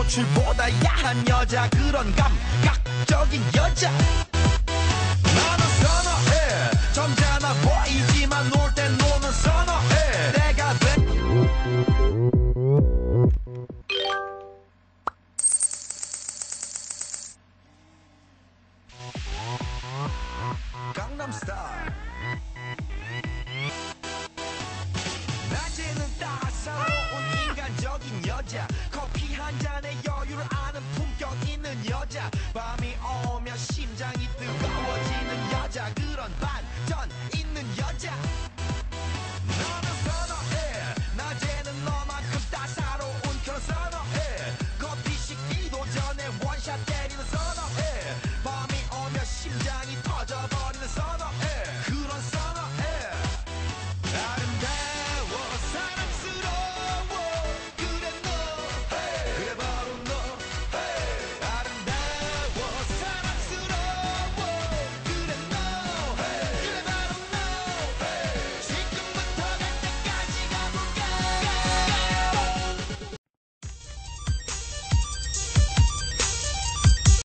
노출보다 야한 여자 그런 감각적인 여자. 나는 선어해. 점잖아 보이지만 놀 땐 노는 선어해. 내가 돼. Yeah. 여자. 한 잔의 여유를 아는 품격 있는 여자. 밤이 오면 심장이 뜨거